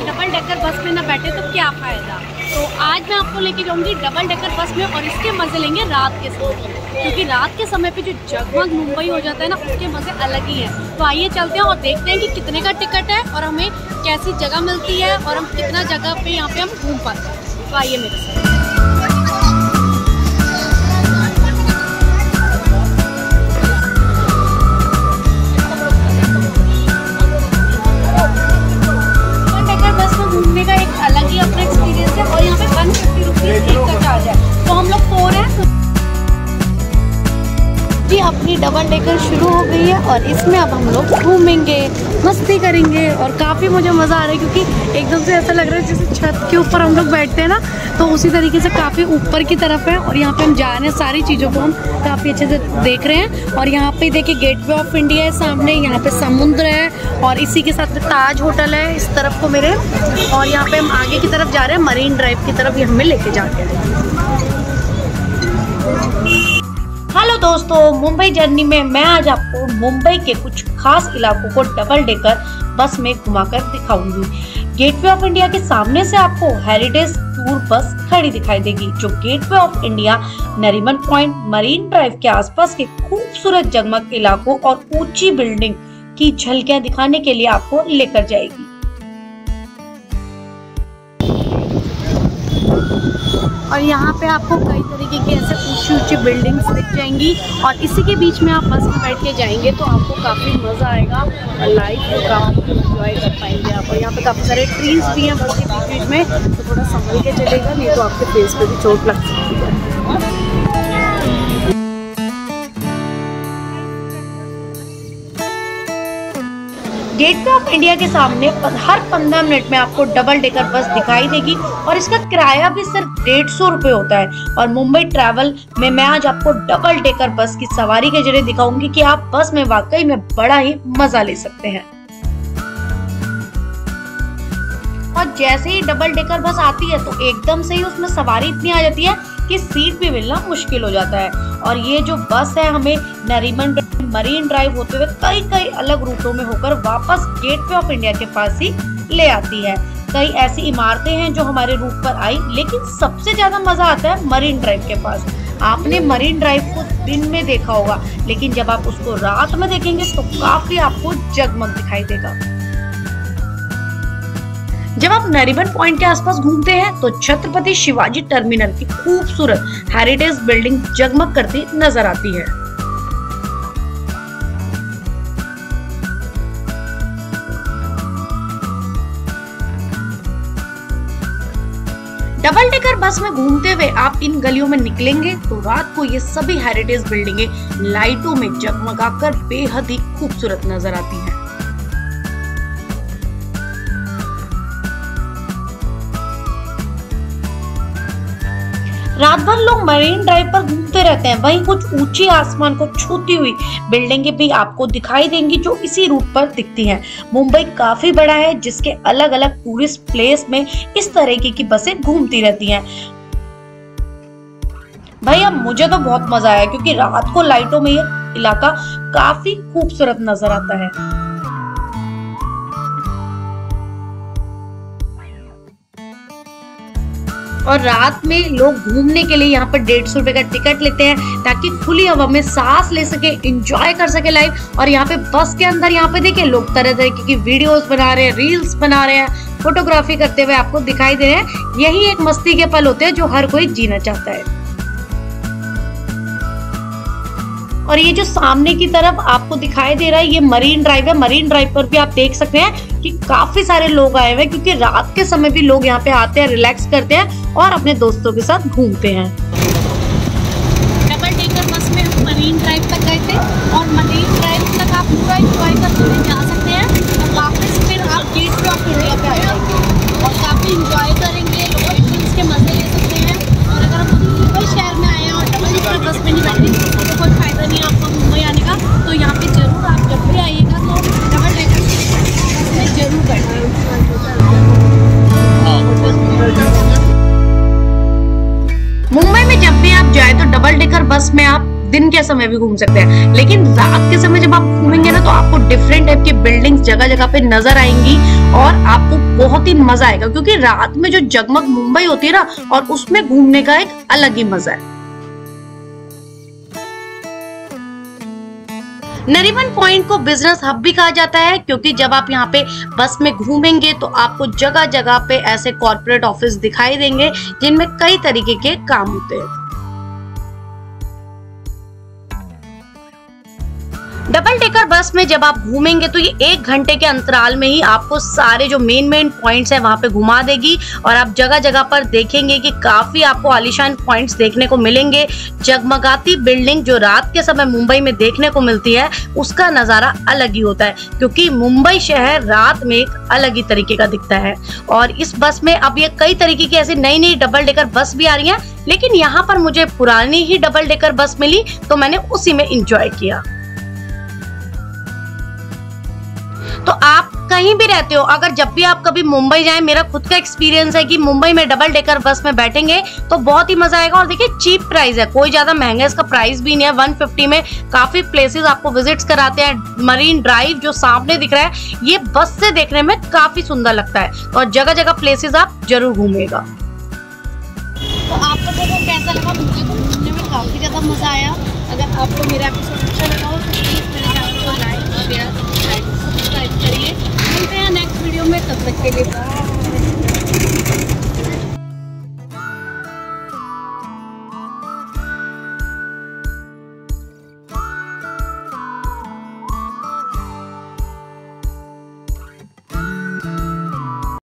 और double decker bus में ना बैठे तो क्या फ़ायदा? तो आज मैं आपको लेके जाऊँगी डबल डेकर बस में और इसके मज़े लेंगे रात के समय क्योंकि रात के समय पे जो जगमग मुंबई हो जाता है ना, उसके मज़े अलग ही हैं। तो आइए चलते हैं और देखते हैं कि कितने का टिकट है और हमें कैसी जगह मिलती है और हम कितना जगह पर यहाँ पर हम घूम पाते हैं। तो आइए मेरे साथ। जी, अपनी डबल डेकर शुरू हो गई है और इसमें अब हम लोग घूमेंगे, मस्ती करेंगे और काफ़ी मुझे मज़ा आ रहा है क्योंकि एकदम से ऐसा लग रहा है जैसे छत के ऊपर हम लोग बैठते हैं ना तो उसी तरीके से काफ़ी ऊपर की तरफ़ है और यहाँ पे हम जा रहे हैं, सारी चीज़ों को हम काफ़ी अच्छे से देख रहे हैं और यहाँ पे देखिए गेट वे ऑफ़ इंडिया है सामने, यहाँ पे समुद्र है और इसी के साथ ताज होटल है इस तरफ़ को मेरे और यहाँ पे हम आगे की तरफ़ जा रहे हैं मरीन ड्राइव की तरफ़ ये हमें लेके जाके हेलो दोस्तों, मुंबई जर्नी में मैं आज आपको मुंबई के कुछ खास इलाकों को डबल डेकर बस में घुमाकर दिखाऊँगी। गेटवे ऑफ़ इंडिया के सामने से आपको हेरिटेज टूर बस खड़ी दिखाई देगी, जो Gateway of India Nariman Point Marine Drive के आसपास के खूबसूरत जगमग इलाकों और ऊँची बिल्डिंग की झलकियाँ दिखाने के लिए आपको लेकर जाएगी। और यहाँ पे आपको कई तरीके की ऐसे ऊँची ऊँची बिल्डिंग्स दिख जाएँगी। और इसी के बीच में आप बस में बैठ के जाएँगे तो आपको काफ़ी मज़ा आएगा और लाइफ को काफ़ी इंजॉय कर पाएँगे आप। और यहाँ पे काफ़ी सारे ट्रीज भी हैं बस के बीच बीच में तो थोड़ा संभल के चलेगा, नहीं तो आपके फेस पर भी चोट लग सकती है। गेटवे ऑफ़ इंडिया के सामने हर पंद्रह मिनट में आपको डबल डेकर बस दिखाई देगी और इसका किराया भी सिर्फ़ डेढ़ सौ रूपए होता है। और मुंबई ट्रैवल में मैं आज आपको डबल डेकर बस की सवारी के ज़रिए दिखाऊँगी कि आप बस में वाकई में बड़ा ही मज़ा ले सकते हैं। और जैसे ही डबल डेकर बस आती है तो एकदम से ही उसमें सवारी इतनी आ जाती है कि सीट भी मिलना मुश्किल हो जाता है। और ये जो बस है हमें नरीमन मरीन ड्राइव होते हुए कई कई अलग रूटों में होकर वापस गेट वे ऑफ़ इंडिया के पास ही ले आती है। कई ऐसी इमारतें हैं जो हमारे रूट पर आई, लेकिन सबसे ज़्यादा मज़ा आता है मरीन ड्राइव के पास। आपने मरीन ड्राइव को दिन में देखा होगा, लेकिन जब आप उसको रात में देखेंगे तो काफ़ी आपको जगमग दिखाई देगा। जब आप नरीमन पॉइंट के आसपास घूमते हैं तो छत्रपति शिवाजी टर्मिनल की खूबसूरत हेरिटेज बिल्डिंग जगमग करती नज़र आती है डबल डेकर बस में घूमते हुए आप इन गलियों में निकलेंगे तो रात को ये सभी हेरिटेज बिल्डिंगे लाइटों में जगमगाकर बेहद ही खूबसूरत नज़र आती हैं। रात भर लोग मरीन ड्राइव पर घूमते रहते हैं। वहीं कुछ ऊँची आसमान को छूती हुई बिल्डिंगें भी आपको दिखाई देंगी जो इसी रूट पर दिखती हैं। मुंबई काफ़ी बड़ा है, जिसके अलग अलग टूरिस्ट प्लेस में इस तरीके की बसें घूमती रहती हैं। भाई, अब मुझे तो बहुत मज़ा आया, क्योंकि रात को लाइटों में ये इलाका काफ़ी खूबसूरत नज़र आता है। और रात में लोग घूमने के लिए यहाँ पर डेढ़ सौ रुपए का टिकट लेते हैं ताकि खुली हवा में सांस ले सके एंजॉय कर सके लाइफ और यहाँ पे बस के अंदर यहाँ पे देखिए लोग तरह तरह की वीडियोस बना रहे हैं रील्स बना रहे हैं फोटोग्राफी करते हुए आपको दिखाई दे रहे हैं। यही एक मस्ती के पल होते हैं जो हर कोई जीना चाहता है। और ये जो सामने की तरफ़ आपको दिखाई दे रहा है, ये मरीन ड्राइव है। मरीन ड्राइव पर भी आप देख सकते हैं कि काफ़ी सारे लोग आए हुए हैं, क्योंकि रात के समय भी लोग यहाँ पे आते हैं रिलैक्स करते हैं और अपने दोस्तों के साथ घूमते हैं। दिन के समय भी घूम सकते हैं। लेकिन रात के समय जब आप घूमेंगे ना तो आपको डिफरेंट टाइप की बिल्डिंग्स जगह जगह पे नज़र आएँगी और आपको बहुत ही मज़ा आएगा। क्योंकि रात में जो जगमग मुंबई होती है ना, और उसमें घूमने का एक अलग ही मज़ा है। नरीमन पॉइंट को बिज़नेस हब भी कहा जाता है, क्योंकि जब आप यहाँ पे बस में घूमेंगे तो आपको जगह जगह पे ऐसे कॉर्पोरेट ऑफ़िस दिखाई देंगे, जिनमें कई तरीके के काम होते हैं। डबल टेकर बस में जब आप घूमेंगे तो ये एक घंटे के अंतराल में ही आपको सारे जो मेन मेन पॉइंट्स है वहाँ पे घुमा देगी और आप जगह जगह पर देखेंगे कि काफ़ी आपको आलिशान पॉइंट्स देखने को मिलेंगे। जगमगाती बिल्डिंग जो रात के समय मुंबई में देखने को मिलती है, उसका नज़ारा अलग ही होता है, क्योंकि मुंबई शहर रात में एक अलग ही तरीके का दिखता है। और इस बस में अब ये कई तरीके की ऐसी नई नई डबल डेकर बस भी आ रही है, लेकिन यहाँ पर मुझे पुरानी ही डबल डेकर बस मिली तो मैंने उसी में इंजॉय किया। तो आप कहीं भी रहते हो, अगर जब भी आप कभी मुंबई जाएँ, मेरा खुद का एक्सपीरियंस है कि मुंबई में डबल डेकर बस में बैठेंगे तो बहुत ही मज़ा आएगा। और देखिए चीप प्राइस है, कोई ज़्यादा महँगा इसका प्राइस भी नहीं है। 150 में काफ़ी प्लेसेस आपको विजिट्स कराते हैं। मरीन ड्राइव जो सामने दिख रहा है, ये बस से देखने में काफ़ी सुंदर लगता है। और जगह जगह प्लेसेस आप ज़रूर घूमेगा तो आप लोगों को कैसा लगा, मुझे तो घूमने में काफ़ी ज़्यादा मज़ा आया। अगर आपको मेरा एपिसोड अच्छा लगा हो तो प्लीज़ मेरे चैनल को लाइक शेयर करिए। मिलते हैं नेक्स्ट वीडियो में तब तक के लिए